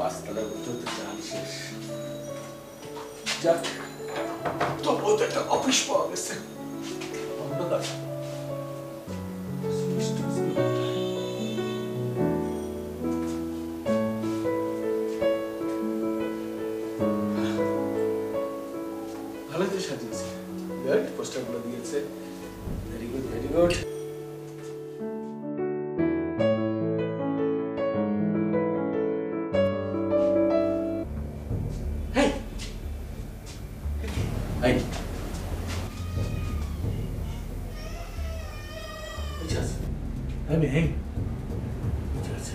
পাঁচতলা উঠতে চাল শেষ। যাক তোর মতো একটা অফিস পাওয়া গেছে। ভালো ভালোই তো সাজিয়েছে। পোস্টারগুলো দিয়েছে। ভেরি গুড ভেরি গুড আছে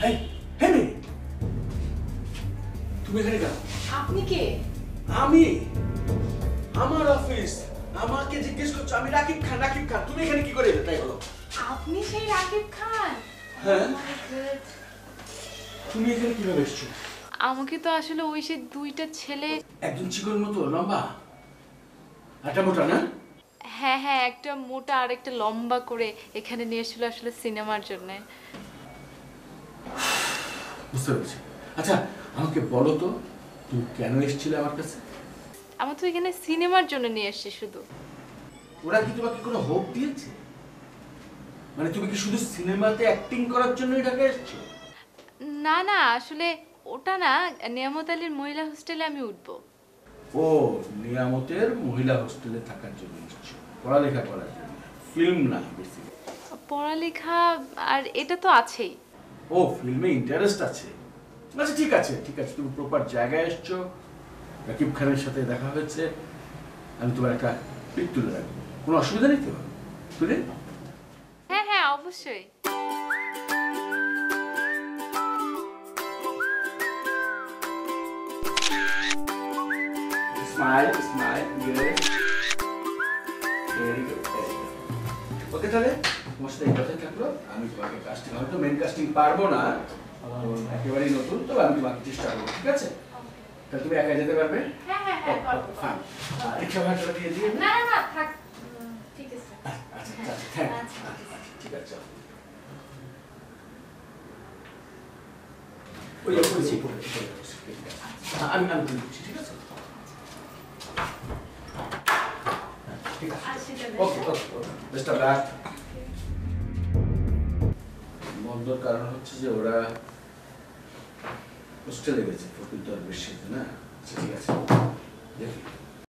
হেই হেই তুমি এখানে কেন? আপনি কে? আমি? আমার অফিস। আমাকে জিজ্ঞেস করছ আমি রাকিব খান রাকিব খান। তুমি এখানে কি করে এলে? তাই বলো। আপনি সেই রাকিব খান? হ্যাঁ। Oh. তুমি এখানে কীভাবে এসছো? আমাকে তো আসলে ওই সে দুইটা ছেলে একজন চিকন মতো লম্বা? একটা মোটা না? হ্যাঁ হ্যাঁ একটা মোটা আর একটা লম্বা করে এখানে নিয়ে এসেছিল আসলে সিনেমার জন্য। বুঝতে পেরেছি। আচ্ছা আমাকে বলো তো তুমি কেন এসেছিলে আমার কাছে? আমার তো এখানে সিনেমার জন্য নিয়ে এসেছি শুধু। ওরা কি তোমাকে কোনো হোপ দিয়েছে? মানে তুমি কি শুধু সিনেমাতে অ্যাক্টিং করার জন্যই ঢাকা এসছো? না না আসলে ওটা না নিয়ামত আলীর মহিলা হোস্টেলে আমি উঠবো। ও নিয়ামতের মহিলা হোস্টেলে থাকার জন্য এসছো। পড়ালেখা করার জন্য। ফিল্ম না বেশি। পড়ালেখা আর এটা তো আছেই। ও ফিল্মে ইন্টারেস্ট আছে। আচ্ছা ঠিক আছে ঠিক আছে তুমি প্রপার জায়গায় এসছো। রাকিব খানের সাথে দেখা হয়েছে। আমি তোমার একটা পিক তুলে রাখব। কোনো অসুবিধা নেই তো? তুলে? হ্যাঁ হ্যাঁ অবশ্যই। Smile smile yes very good okay তাহলে তোমার সাথে এই কথাই থাকল আমি তোমাকে কাস্টিং হয়তো মেন কাস্টিং পারব না একেবারেই নতুন তো আমি তোমাকে চেষ্টা করব ঠিক আছে তাহলে তুমি একা যেতে পারবে হ্যাঁ হ্যাঁ হ্যাঁ রিক্সা ভাড়াটা দিয়ে দিয়ে না না না থাক ঠিক আছে আচ্ছা আচ্ছা, ঠিক আছে ওই আমি আমি ঠিক আছে ঠিক আছে আসি তাহলে। ওকে বন্ধর কারণ হচ্ছে যে ওরা হোস্টেলে গেছে প্রকৃত আর না? আচ্ছা, ঠিক আছে। দেখি।